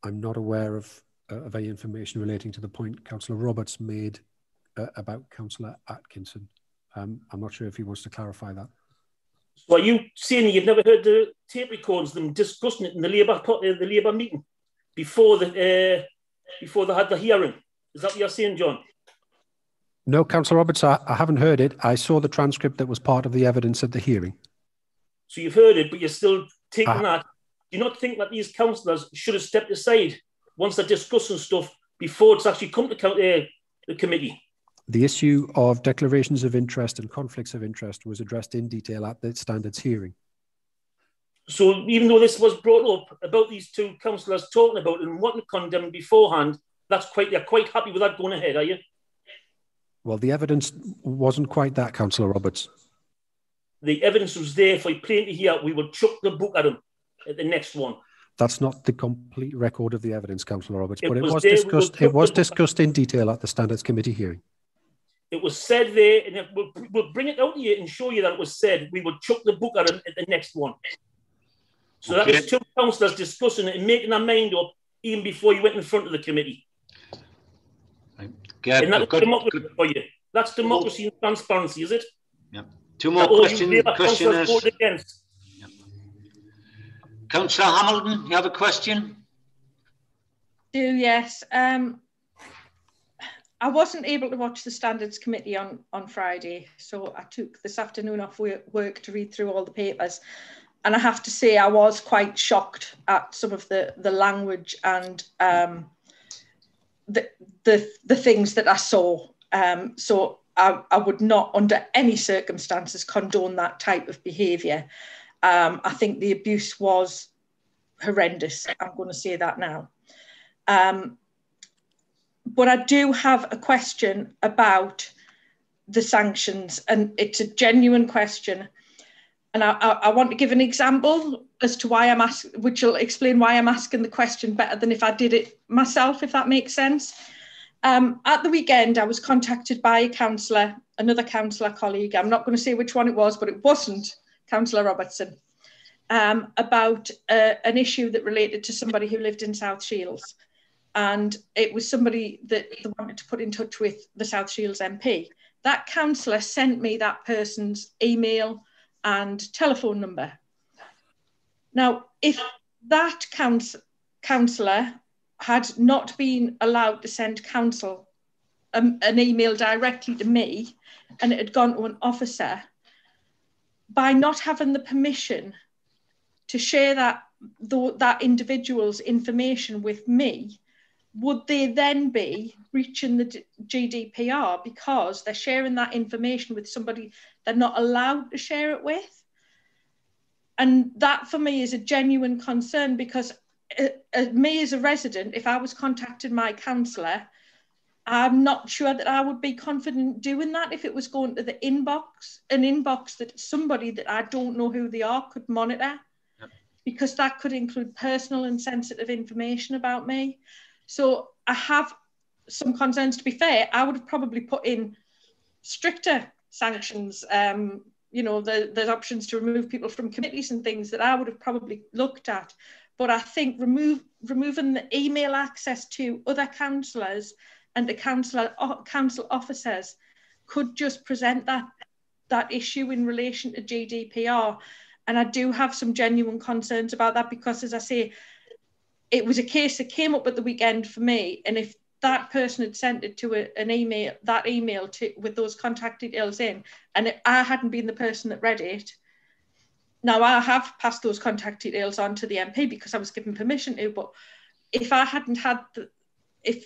I'm not aware of, uh, of any information relating to the point Councillor Roberts made uh, about Councillor Atkinson. Um, I'm not sure if he wants to clarify that. So are you saying you've never heard the tape records them discussing it in the Labour uh, the Labour meeting before the uh, before they had the hearing? Is that what you're saying, John? No, Councillor Roberts, I, I haven't heard it. I saw the transcript that was part of the evidence at the hearing. So you've heard it, but you're still taking uh, that. Do you not think that these councillors should have stepped aside once they're discussing stuff before it's actually come to uh, the committee? The issue of declarations of interest and conflicts of interest was addressed in detail at the standards hearing. So even though this was brought up about these two councillors talking about and wanting to condemn beforehand, that's quite they're quite happy with that going ahead, are you? Well, the evidence wasn't quite that, Councillor Roberts. The evidence was there for plain to hear. We would chuck the book at him at the next one. That's not the complete record of the evidence, Councillor Roberts, it but it was, was discussed. It was discussed in detail at the Standards Committee hearing. It was said there, and we'll, we'll bring it out to you and show you that it was said. We would chuck the book at him at the next one. So okay. that was two councillors discussing it and making their mind up even before you went in front of the committee. Yeah, and that's got, democracy good. for you. That's democracy and transparency, is it? Yeah. Two more questions. questioners. Against. Yeah. Councillor Hamilton, you have a question? Do yes. Um, I wasn't able to watch the standards committee on, on Friday, so I took this afternoon off work to read through all the papers. And I have to say, I was quite shocked at some of the, the language and um, the, the, the things that I saw. Um, so I, I would not, under any circumstances, condone that type of behaviour. Um, I think the abuse was horrendous. I'm going to say that now. Um, but I do have a question about the sanctions, and it's a genuine question. And I, I, I want to give an example as to why I'm asking, which will explain why I'm asking the question better than if I did it myself, if that makes sense. Um, at the weekend, I was contacted by a councillor, another councillor colleague. I'm not going to say which one it was, but it wasn't Councillor Robertson, um, about uh, an issue that related to somebody who lived in South Shields and it was somebody that they wanted to put in touch with the South Shields MP. That councillor sent me that person's email and telephone number. Now, if that councillor had not been allowed to send counsel um, an email directly to me and it had gone to an officer, by not having the permission to share that, that individual's information with me, would they then be breaching the GDPR because they're sharing that information with somebody they're not allowed to share it with? And that for me is a genuine concern because uh, me as a resident, if I was contacted my councillor, I'm not sure that I would be confident doing that if it was going to the inbox, an inbox that somebody that I don't know who they are could monitor, yep. because that could include personal and sensitive information about me. So I have some concerns. To be fair, I would have probably put in stricter sanctions. Um, you know, the, there's options to remove people from committees and things that I would have probably looked at. But I think remove, removing the email access to other councillors and the councillor council officers could just present that that issue in relation to GDPR. And I do have some genuine concerns about that because, as I say, it was a case that came up at the weekend for me. And if that person had sent it to a, an email, that email to with those contact details in, and it, I hadn't been the person that read it, now I have passed those contact details on to the MP because I was given permission to. But if I hadn't had the, if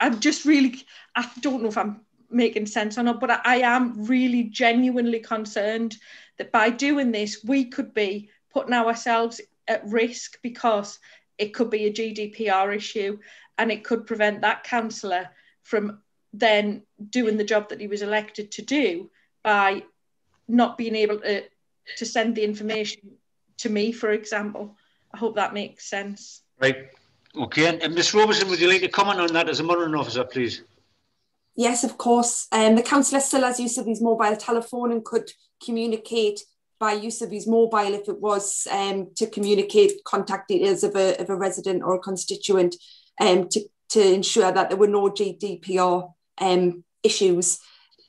I'm just really, I don't know if I'm making sense or not, but I, I am really genuinely concerned that by doing this, we could be putting ourselves at risk because it could be a GDPR issue and it could prevent that councillor from then doing the job that he was elected to do by not being able to, to send the information to me, for example. I hope that makes sense. Right. Okay. And Ms Robertson, would you like to comment on that as a monitoring officer, please? Yes, of course. Um, the councillor still has use of his mobile telephone and could communicate by use of his mobile if it was um, to communicate contact details of a, of a resident or a constituent um, to, to ensure that there were no GDPR um, issues.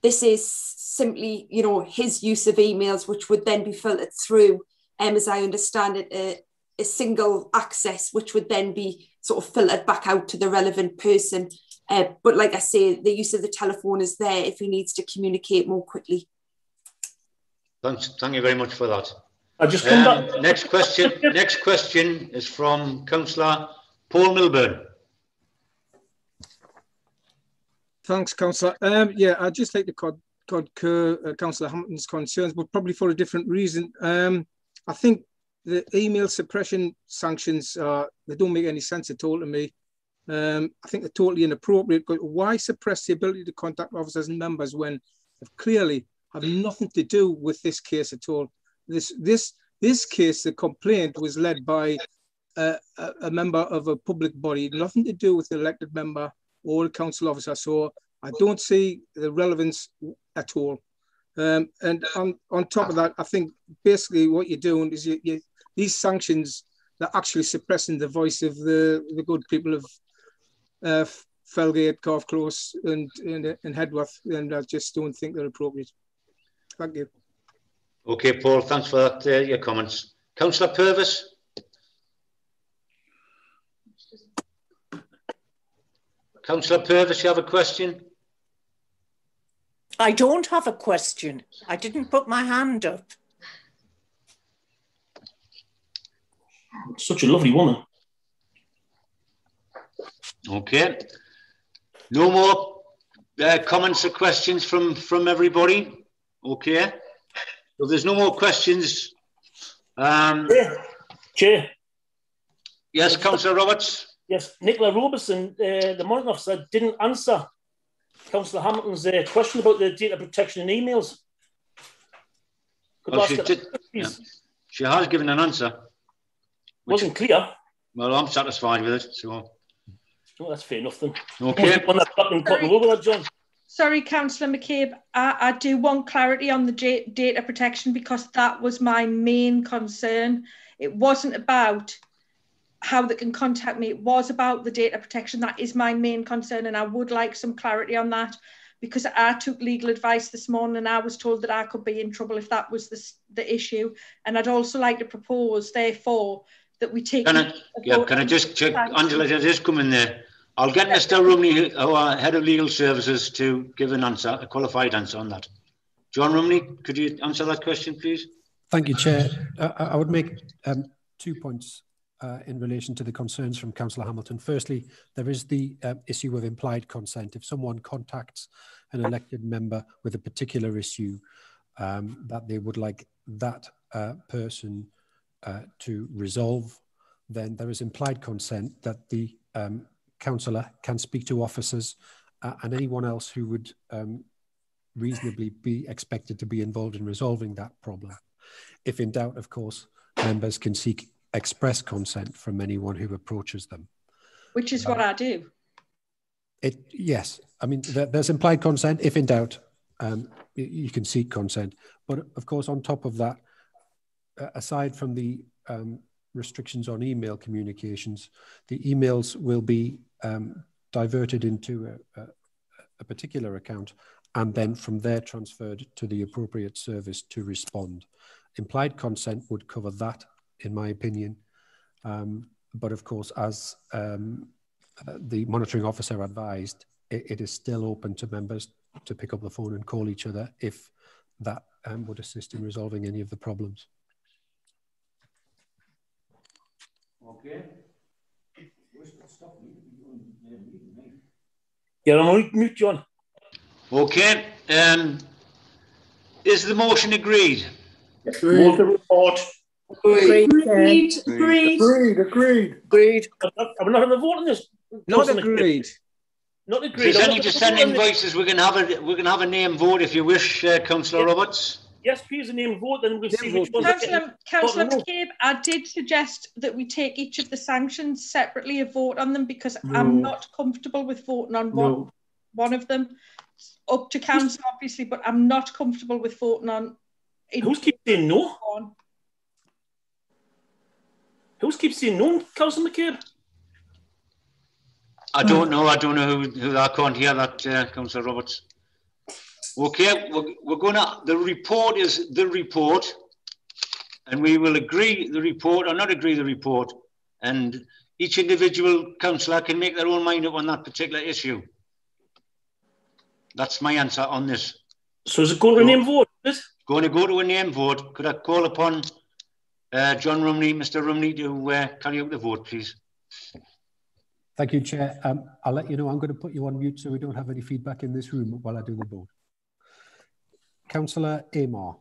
This is simply, you know, his use of emails, which would then be filtered through, um, as I understand it, a, a single access, which would then be sort of filtered back out to the relevant person. Uh, but like I say, the use of the telephone is there if he needs to communicate more quickly. Thanks, thank you very much for that. I just come Um, back. Next question. <laughs> Next question is from Councillor Paul Milburn. Thanks, Councillor. Um, yeah, I'd just like to concur uh, Councillor Hamilton's concerns, but probably for a different reason. Um, I think the email suppression sanctions, uh, they don't make any sense at all to me. Um, I think they're totally inappropriate. But why suppress the ability to contact officers and members when they clearly have nothing to do with this case at all? This this this case, the complaint was led by a, a, a member of a public body, nothing to do with the elected member or a council officer. So I don't see the relevance at all. Um, and on, on top of that, I think basically what you're doing is you, you, these sanctions are actually suppressing the voice of the, the good people of uh, Fellgate, Calf Close, and, and, and Hedworth, and I just don't think they're appropriate. Thank you. Okay, Paul, thanks for that, uh, your comments. Councillor Purvis? Councillor Purvis, you have a question? I don't have a question. I didn't put my hand up. Such a lovely woman. Okay. No more uh, comments or questions from, from everybody? Okay. So there's no more questions. Um, Chair. Yes, Councillor Roberts. Yes, Nicola Robertson, uh, the monitoring officer, didn't answer Councillor Hamilton's uh, question about the data protection in emails. Could Well, she, did, yeah. she has given an answer. Wasn't clear. Well, I'm satisfied with it. So, Oh, that's fair enough then. Okay. One that button cotton over that, John. Sorry, Councillor McCabe, I, I do want clarity on the data protection because that was my main concern. It wasn't about how they can contact me. It was about the data protection. That is my main concern, and I would like some clarity on that because I took legal advice this morning and I was told that I could be in trouble if that was the, the issue. And I'd also like to propose, therefore, that we take. can I, a yeah, can I just check, Angela, can I just come in there? I'll get Mr. Rumney, our Head of Legal Services, to give an answer, a qualified answer on that. John Rumney, could you answer that question, please? Thank you, Chair. Uh, I I would make um, two points uh, in relation to the concerns from Councillor Hamilton. Firstly, there is the uh, issue of implied consent. If someone contacts an elected member with a particular issue um, that they would like that uh, person uh, to resolve, then there is implied consent that the um, councillor can speak to officers uh, and anyone else who would um, reasonably be expected to be involved in resolving that problem. If in doubt, of course, members can seek express consent from anyone who approaches them. Which is what I do. It yes, I mean there, there's implied consent. If in doubt, um, you, can seek consent. But of course, on top of that, uh, aside from the um, restrictions on email communications, the emails will be um, diverted into a, a, a particular account and then from there transferred to the appropriate service to respond. Implied consent would cover that, in my opinion. Um, but of course, as um, uh, the monitoring officer advised, it, it is still open to members to pick up the phone and call each other if that um, would assist in resolving any of the problems. Okay. You're on mute, John. Okay. Um, is the motion agreed? Move the report. Agreed. Agreed. Agreed. Agreed, agreed. Agreed. Are we not having a vote on this? Not Councillor McKibben? agreed. Not If agreed. there's I'm any dissenting voices, we can have a we can have a name vote if you wish, uh, Councillor Roberts. Yes, please, a name vote, then we'll see which ones are getting- Councillor, Councillor McCabe, I did suggest that we take each of the sanctions separately and vote on them because I'm not comfortable with voting on one, No. one of them. It's up to council, obviously, but I'm not comfortable with voting on. Who's keep saying no? One. Who's keep saying no, Councillor McCabe? I don't know. I don't know who, who I can't hear that, uh, Councillor Roberts. Okay, we're, we're gonna, the report is the report. And we will agree the report or not agree the report. And each individual councillor can make their own mind up on that particular issue. That's my answer on this. So is it going to a name vote? Is it? Going to go to a name vote. Could I call upon uh, John Rumney, Mr Rumney, to uh, carry out the vote, please? Thank you, Chair. Um, I'll let you know I'm going to put you on mute so we don't have any feedback in this room while I do the vote. Councillor Amar.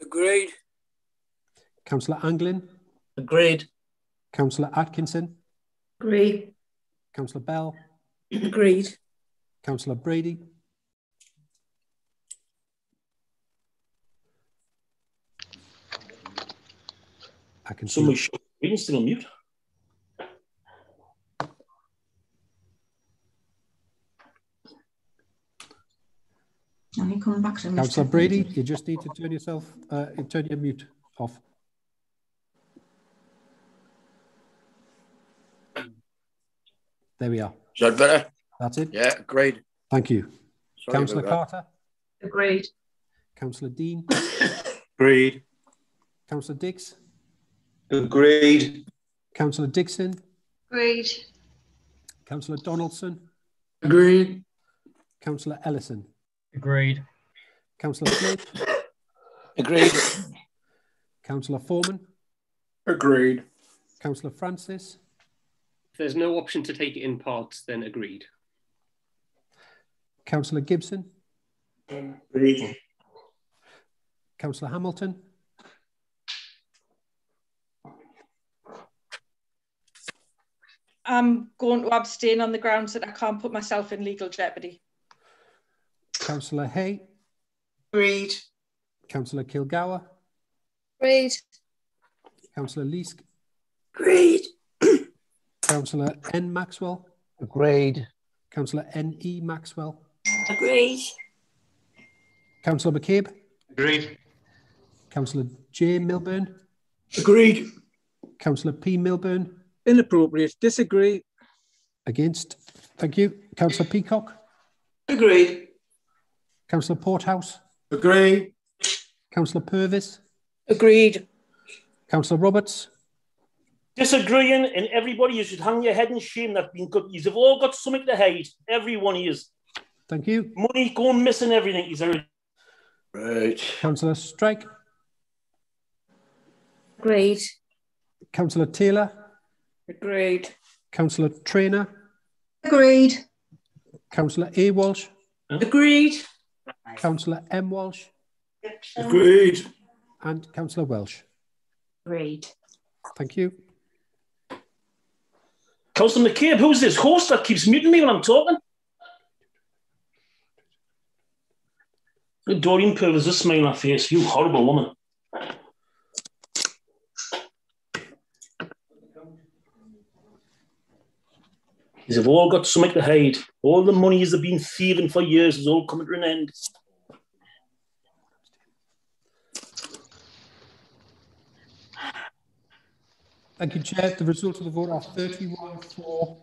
Agreed. Councillor Anglin. Agreed. Councillor Atkinson. Agreed. Councillor Bell. Agreed. Councillor Brady. I can see. Somebody should be still on mute. Now you come back to Mr. Councillor Brady, you just need to turn yourself, uh, turn your mute off. There we are. Is that better? That's it. Yeah, agreed. Thank you. Sorry Councillor Carter. Agreed. Councillor Dean. Agreed. Councillor Dix. Agreed. Councillor Dixon. Agreed. Councillor Donaldson. Agreed. Councillor Ellison. Agreed. Councillor Flint. Agreed. Councillor Foreman. Agreed. Councillor Francis. If there's no option to take it in parts, then agreed. Councillor Gibson. Agreed. Councillor Hamilton. I'm going to abstain on the grounds that I can't put myself in legal jeopardy. Councillor Hay. Agreed. Councillor Kilgour. Agreed. Councillor Leask. Agreed. Councillor N. Maxwell. Agreed. Councillor N. E. Maxwell. Agreed. Councillor McCabe. Agreed. Councillor J. Milburn. Agreed. Councillor P. Milburn. Inappropriate. Disagree. Against. Thank you. Councillor Peacock. Agreed. Councillor Porthouse. Agreed. Councillor Purvis. Agreed. Councillor Roberts. Disagreeing, and everybody, you should hang your head in shame. That been good. You've all got something to hide. Every one of you. Thank you. Money going missing, everything. He's already. Right. Councillor Strike. Agreed. Councillor Taylor. Agreed. Councillor Trainer. Agreed. Councillor A. Walsh. Agreed. Councillor M. Walsh. Agreed. And Councillor Welsh. Agreed. Thank you. Councillor McCabe, who's this host that keeps muting me when I'm talking? Doreen Purvis, a smile on her face. You horrible woman. They've all got something to hide. All the money has been thieving for years is all coming to an end. Thank you, Chair. The result of the vote are 31 for,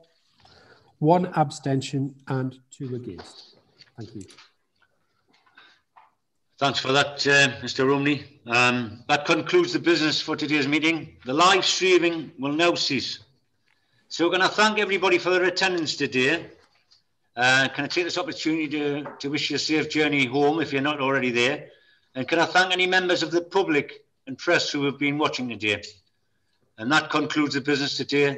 one abstention and two against. Thank you. Thanks for that, uh, Mr. Rumney. Um, that concludes the business for today's meeting. The live streaming will now cease. So we're going to thank everybody for their attendance today. Uh, can I take this opportunity to, to wish you a safe journey home if you're not already there? And can I thank any members of the public and press who have been watching today? And that concludes the business today.